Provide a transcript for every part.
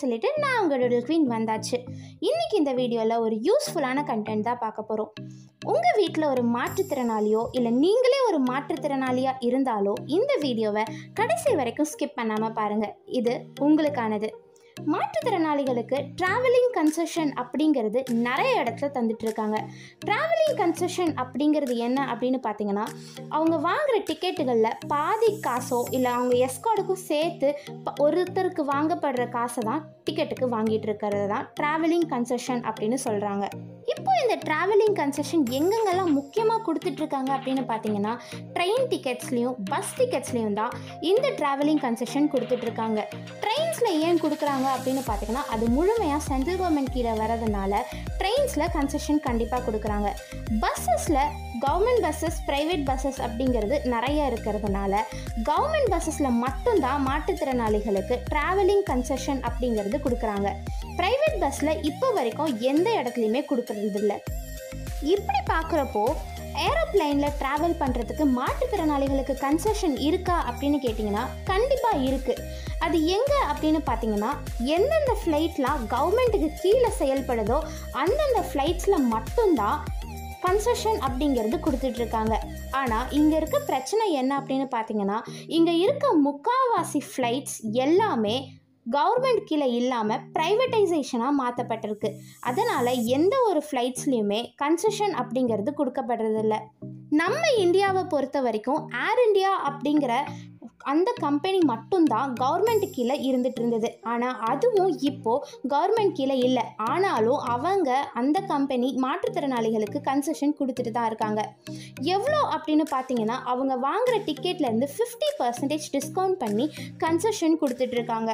சொல்லிட்டு நான் உங்களோட குவீன் வந்தாச்சு. இன்னைக்கு இந்த வீடியோவில் ஒரு யூஸ்ஃபுல்லான கண்டென்ட் தான் பார்க்க போகிறோம் உங்கள் வீட்டில் ஒரு மாற்றுத்திறனாளியோ இல்லை நீங்களே ஒரு மாற்றுத்திறனாளியாக இருந்தாலோ இந்த வீடியோவை கடைசி வரைக்கும் ஸ்கிப் பண்ணாமல் பாருங்கள் இது உங்களுக்கானது. மாற்றுத்திறனாளிகளுக்கு ட்ராவலிங் கன்செஷன் அப்படிங்கிறது நிறைய இடத்துல தந்துட்டு இருக்காங்க ட்ராவலிங் கன்செஷன் அப்படிங்கிறது என்ன அப்படின்னு பார்த்தீங்கன்னா அவங்க வாங்குகிற டிக்கெட்டுகளில் பாதி காசோ இல்லை அவங்க எஸ்கார்டுக்கும் சேர்த்து ப- ஒருத்தருக்கு வாங்கப்படுற காசை தான் டிக்கெட்டுக்கு வாங்கிட்டு இருக்கிறது தான் ட்ராவலிங் கன்செஷன் அப்படின்னு சொல்கிறாங்க இப்போ இந்த ட்ராவலிங் கன்செஷன் எங்கெங்கெல்லாம் முக்கியமாக கொடுத்துட்ருக்காங்க அப்படின்னு பார்த்தீங்கன்னா ட்ரெயின் டிக்கெட்ஸ்லேயும் பஸ் டிக்கெட்ஸ்லேயும் தான் இந்த ட்ராவலிங் கன்செஷன் கொடுத்துட்ருக்காங்க. ட்ரெயின்ஸில் ஏன் கொடுக்குறாங்க அப்படின்னு பார்த்தீங்கன்னா அது முழுமையாக சென்ட்ரல் கவர்மெண்ட் கீழே வரதுனால ட்ரெயின்ஸில் கன்செஷன் கண்டிப்பாக கொடுக்குறாங்க. பஸ்ஸஸில் கவர்மெண்ட் பஸ்ஸஸ் ப்ரைவேட் பஸ்ஸஸ் அப்படிங்கிறது நிறைய இருக்கிறதுனால கவர்மெண்ட் பஸ்ஸஸில் மட்டும்தான் மாற்றுத்திறனாளிகளுக்கு ட்ராவலிங் கன்செஷன் அப்படிங்கிறது கொடுக்குறாங்க. ப்ரைவேட் பஸ்ஸில் இப்போ வரைக்கும் எந்த இடத்துலையுமே கொடுக்கறது இல்லை இப்படி பார்க்குறப்போ ஏரோப்ளைனில் ட்ராவல் பண்ணுறதுக்கு மாற்றுத்திறனாளிகளுக்கு கன்செஷன் இருக்கா அப்படின்னு கேட்டிங்கன்னா கண்டிப்பாக இருக்குது அது எங்கே அப்படின்னு பார்த்தீங்கன்னா எந்தெந்த ஃப்ளைட்லாம் கவர்மெண்ட்டுக்கு கீழே செயல்படுதோ அந்தந்த ஃப்ளைட்ஸில் மட்டும்தான் கன்செஷன் அப்படிங்கிறது கொடுத்துட்ருக்காங்க. ஆனால் இங்கே இருக்க பிரச்சனை என்ன அப்படின்னு பார்த்தீங்கன்னா இங்கே இருக்க முக்காவாசி ஃப்ளைட்ஸ் எல்லாமே கவர்மெண்ட் கீழே இல்லாமல் ப்ரைவேட்டைசேஷனாக மாற்றப்பட்டிருக்கு அதனால் எந்த ஒரு ஃப்ளைட்ஸ்லேயுமே கன்செஷன் அப்படிங்கிறது கொடுக்கப்படுறதில்ல. நம்ம இந்தியாவை பொறுத்த வரைக்கும் ஏர் இண்டியா அப்படிங்கிற அந்த கம்பெனி மட்டும்தான் கவர்மெண்ட் கீழே இருந்துட்டு இருந்தது. ஆனால் அதுவும் இப்போது கவர்மெண்ட் கீழே இல்லை. ஆனாலும் அவங்க அந்த கம்பெனி மாற்றுத்திறனாளிகளுக்கு கன்செஷன் கொடுத்துட்டு தான் இருக்காங்க. எவ்வளோ அப்படின்னு பார்த்தீங்கன்னா அவங்க வாங்குகிற டிக்கெட்லேருந்து ஃபிஃப்டி பர்சன்டேஜ் டிஸ்கவுண்ட் பண்ணி கன்செஷன் கொடுத்துட்ருக்காங்க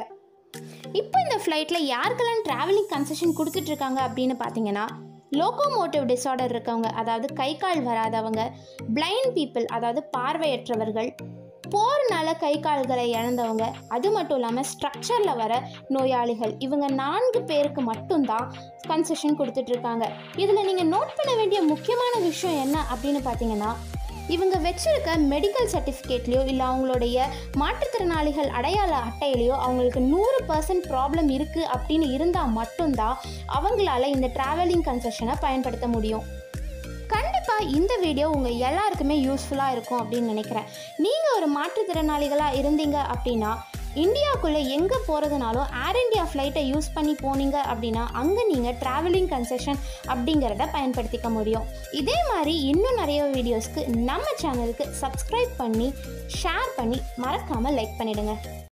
இப்போ இந்த ஃப்ளைட்டில் யாருக்கெல்லாம் ட்ராவலிங் கன்செஷன் கொடுத்துட்ருக்காங்க அப்படின்னு பார்த்தீங்கன்னா லோகோமோட்டிவ் டிஸார்டர் இருக்கவங்க அதாவது கை கால் வராதவங்க பிளைண்ட் பீப்புள் அதாவது பார்வையற்றவர்கள் போர்னால கை கால்களை இழந்தவங்க அது மட்டும் இல்லாமல் ஸ்ட்ரக்சரில் வர நோயாளிகள் இவங்க நான்கு பேருக்கு மட்டும்தான் கன்செஷன் கொடுத்துட்ருக்காங்க. இதில் நீங்கள் நோட் பண்ண வேண்டிய முக்கியமான விஷயம் என்ன அப்படின்னு பார்த்தீங்கன்னா இவங்க வச்சிருக்க மெடிக்கல் சர்டிஃபிகேட்லேயோ இல்லை அவங்களுடைய மாற்றுத்திறனாளிகள் அடையாள அட்டையிலையோ அவங்களுக்கு நூறு பர்சன்ட் ப்ராப்ளம் இருக்குது அப்படின்னு இருந்தால் மட்டும்தான் அவங்களால இந்த ட்ராவலிங் கன்செஷனை பயன்படுத்த முடியும். கண்டிப்பாக இந்த வீடியோ உங்கள் எல்லாருக்குமே யூஸ்ஃபுல்லாக இருக்கும் அப்படின்னு நினைக்கிறேன். நீங்கள் ஒரு மாற்றுத்திறனாளிகளாக இருந்தீங்க அப்படின்னா இந்தியாவுக்குள்ளே எங்கே போகிறதுனாலும் ஏர் இண்டியா ஃப்ளைட்டை யூஸ் பண்ணி போனீங்க அப்படின்னா அங்கே நீங்கள் ட்ராவலிங் கன்செஷன் அப்படிங்கிறத பயன்படுத்திக்க முடியும். இதே மாதிரி இன்னும் நிறைய வீடியோஸ்க்கு நம்ம சேனலுக்கு சப்ஸ்கிரைப் பண்ணி ஷேர் பண்ணி மறக்காமல் லைக் பண்ணிவிடுங்க